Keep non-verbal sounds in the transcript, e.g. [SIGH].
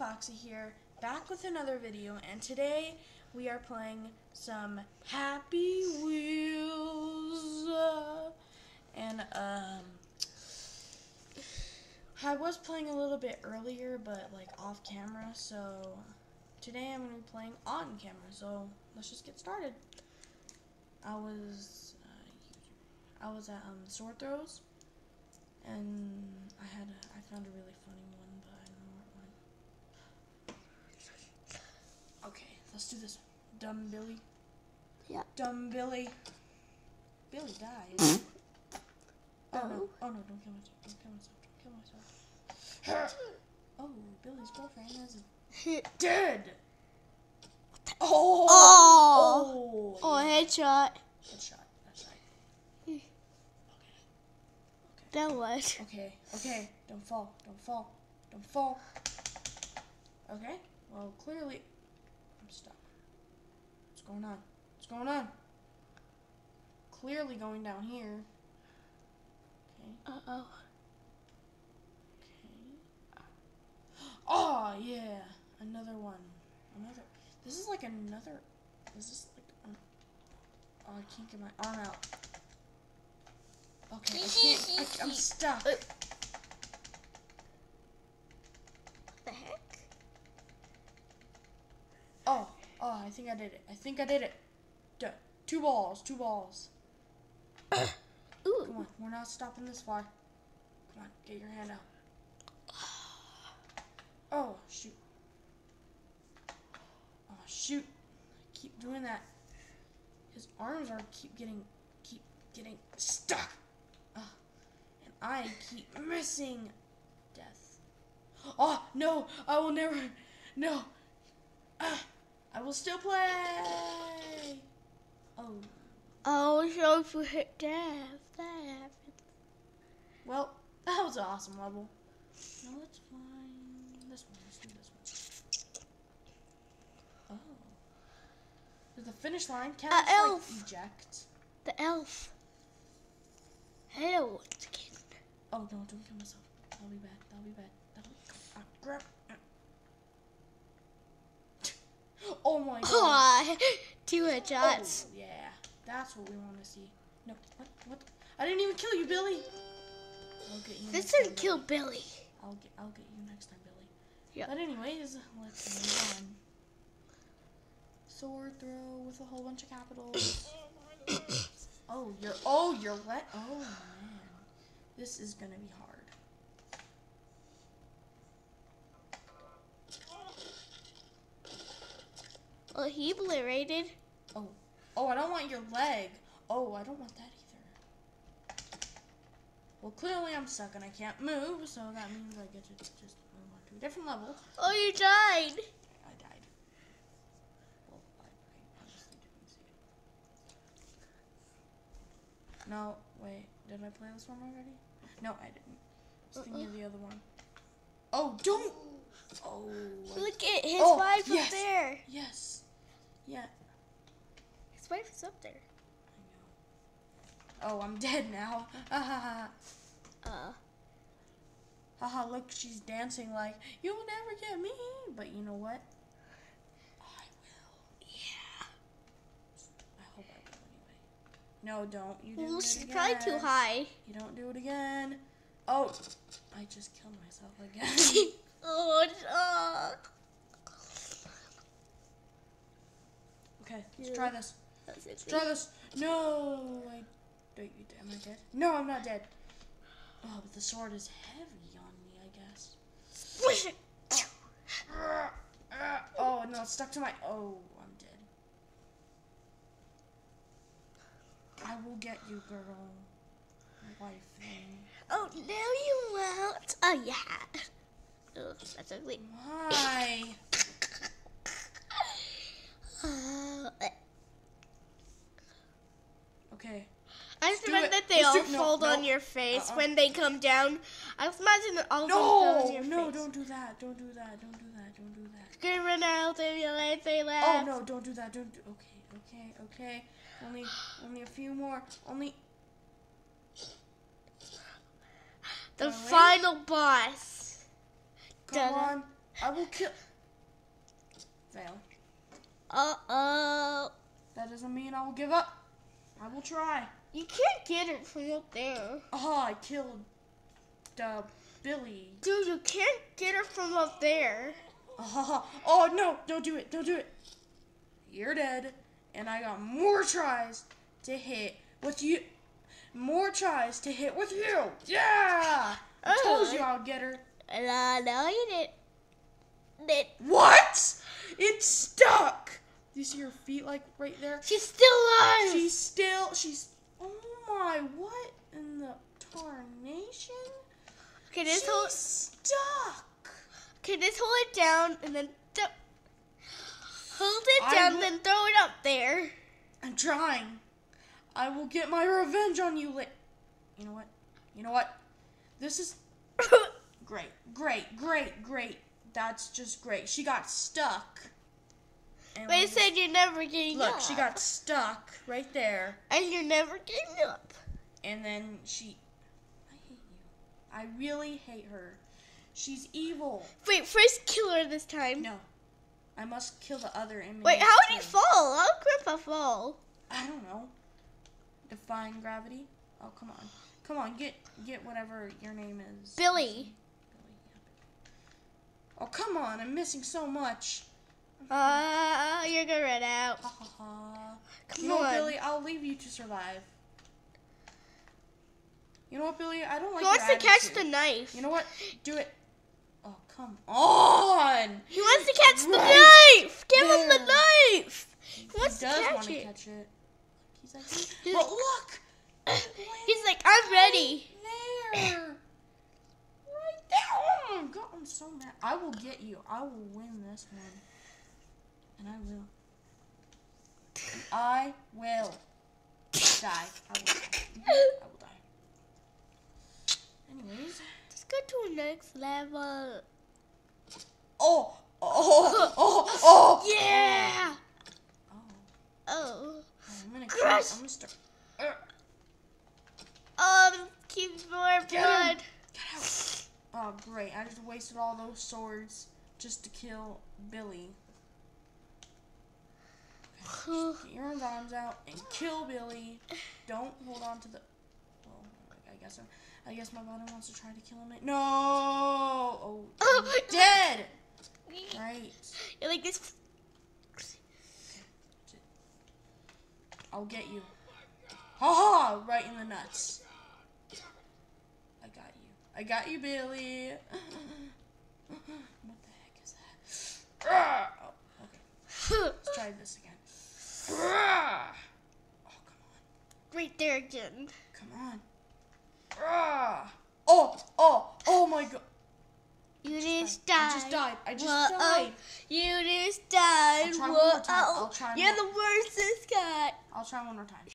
Foxy here, back with another video, and today we are playing some Happy Wheels. and um, I was playing a little bit earlier, but like off camera. So today I'm gonna be playing on camera. So let's just get started. I was uh, I was at um, Sword Throws, and I had a, I found a really funny one, but I don't know what one. Okay, let's do this. Dumb Billy. Yeah. Dumb Billy. Billy died. oh no! Oh. Oh no! Don't kill myself! Don't kill myself! Don't kill myself! [LAUGHS] oh, Billy's girlfriend is dead. Oh! Oh. Oh! Oh, headshot. Headshot. That's right. Hmm. Okay. That was. Okay, okay, don't fall, don't fall, don't fall. Okay, well, clearly, I'm stuck. What's going on? What's going on? Clearly going down here. Okay, Uh oh. okay. Oh, yeah, another one. Another. This is like another. This is this like. Um, oh, I can't get my arm out. Okay, I can't. I, I'm stuck. What the heck? Oh, I think I did it. I think I did it. Duh. Two balls, two balls. [COUGHS] Come on, we're not stopping this far. Come on, get your hand out. Oh, shoot. Oh, shoot. Keep doing that. His arms are keep getting, keep getting stuck. Ugh. And I keep missing death. Oh, no, I will never, no. Ah, I will still play. Oh, Oh, so hit death, that happens. well, that was an awesome level. No, let's find this one. Let's do this one. Oh. There's the finish line. Can Uh, I elf. like, eject? The elf. Hello, once again. Oh, no, don't kill myself. That'll be bad. That'll be bad. That'll be... Ah, grab... Oh my [LAUGHS] god. Aw, two headshots. Oh, yeah. That's what we want to see. No, what? What? I didn't even kill you, Billy. I'll get you This next time, didn't kill Billy. Billy. I'll get I'll get you next time, Billy. Yeah. But anyways, let's move on. Sword throw with a whole bunch of capitals. [COUGHS] oh, you're oh you're let oh man. This is gonna be hard. Well, he obliterated. Oh. Oh, I don't want your leg. Oh, I don't want that either. Well, clearly I'm stuck and I can't move, so that means I get to just move on to a different level. Oh, you died. I died. Well, I, I honestly didn't see it. No, wait. Did I play this one already? No, I didn't. I was thinking of the uh-uh. other one. Oh, don't! Oh. Look at his Oh, wife yes. up there. Yes. Yeah, His wife is up there. I know. Oh, I'm dead now. Ha ha ha. Uh, Haha, look, she's dancing like, you'll never get me. But you know what? I will. yeah. I hope I will anyway. No, don't. You do Well, again. probably too high. You don't do it again. Oh, I just killed myself again. [LAUGHS] oh, no. Okay, let's Yeah. try this. Let's try this. No, I. Wait, you- am I dead? No, I'm not dead. Oh, but the sword is heavy on me, I guess. [LAUGHS] Oh, no, it's stuck to my. Oh, I'm dead. I will get you, girl. Wife thing. Oh, no, you won't. Oh, yeah. Oh, that's ugly. Why? [LAUGHS] Ah. Uh, Okay. I just imagine that they Let's all do- no, fold on no. your face Uh-uh. when they come down. I just imagine that all of them on No, no, face. don't do that. Don't do that. Don't do that. Don't do that. Gonna run out of your life, they Oh no, don't do that. Don't do. Okay, okay, okay. Only, only a few more. Only. The Going. final boss. Come on. I will kill. Fail. Uh oh. That doesn't mean I will give up. I will try. You can't get it from up there. Oh, I killed uh, Billy. Dude, you can't get it from up there. Oh, oh no! Don't do it! Don't do it! You're dead, and I got more tries to hit with you. More tries to hit with you. Yeah! I told you I'll get her. No, no, you didn't. Did. What? It's stuck. Do you see her feet like right there? She's still alive. She's still. She's. Oh my! What in the tarnation? okay, just She's hold. stuck. Okay, just hold it down and then th- hold it I down, then throw it up there. I'm trying. I will get my revenge on you. Li- you know what? You know what? This is [LAUGHS] great, great, great, great. That's just great. She got stuck. And but it said you're never getting look, up. Look, she got stuck right there, and you're never getting up. and then she. I hate you. I really hate her. She's evil. Wait, first kill her this time. No, I must kill the other enemy. Wait, how did he fall? How did Grandpa fall? I don't know. Defying gravity. Oh come on, come on, get get whatever your name is. Billy. Billy, yeah. Oh come on, I'm missing so much. Uh, you're out. Ha ha ha. Come You know on. Billy? I'll leave you to survive. You know what, Billy? I don't like he wants to catch the knife. You know what? Do it. Oh come on! He wants to catch the Right knife. Give him the knife. He He wants does to catch want to it. catch it. He's like, He's- but look. [COUGHS] He's like, I'm ready. There. [COUGHS] Right there. Oh my god, I'm so mad. I will get you. I will win this one. And I will. I will die. I will die. I will die. Anyways. Let's go to the next level. Oh. Oh. Oh. Oh. Yeah. Oh. Oh. I'm gonna Crush. I'm gonna start. Um, keeps more Get him. blood. Get out. Oh, great. I just wasted all those swords just to kill Billy. Get your arms out and kill Billy. Don't hold on to the. Well, I guess I, I guess my body wants to try to kill him. No. Oh, I'm [LAUGHS] dead. Right. You're like this. I'll get you. Ha ha! Right in the nuts. I got you. I got you, Billy. [LAUGHS] what the heck is that? Oh, okay. [LAUGHS] Let's try this again. Oh, come right there again. Come on. Ah! Oh, oh, oh my god. You just died. just died. I just Whoa. died. You just died. I'll try one more time. I'll try You're one- the worst this guy. I'll try one more time.